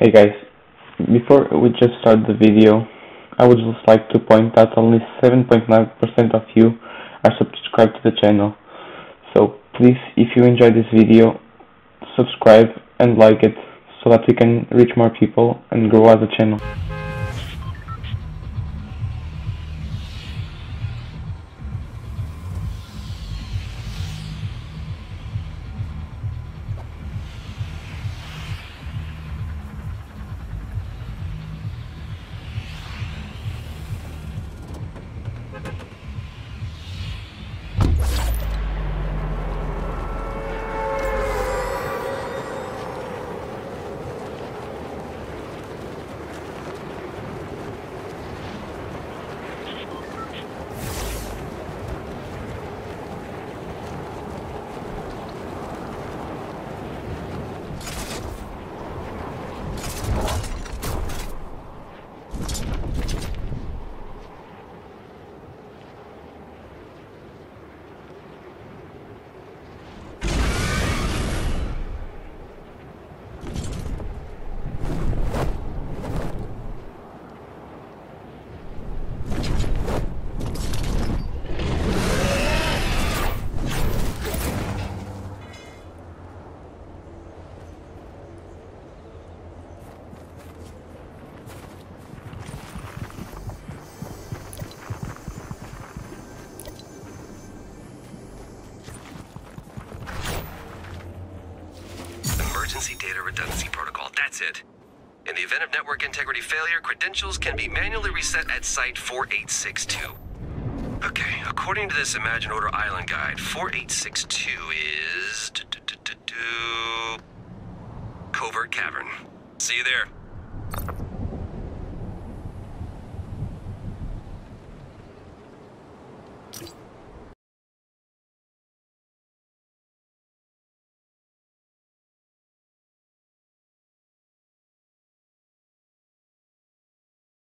Hey guys, before we just start the video, I would just like to point out that only 7.9% of you are subscribed to the channel. So please, if you enjoy this video, subscribe and like it so that we can reach more people and grow as a channel. Data Redundancy Protocol. That's it. In the event of network integrity failure, credentials can be manually reset at Site 4862. Okay, according to this Imagined Order Island guide, 4862 is... Covert Cavern. See you there.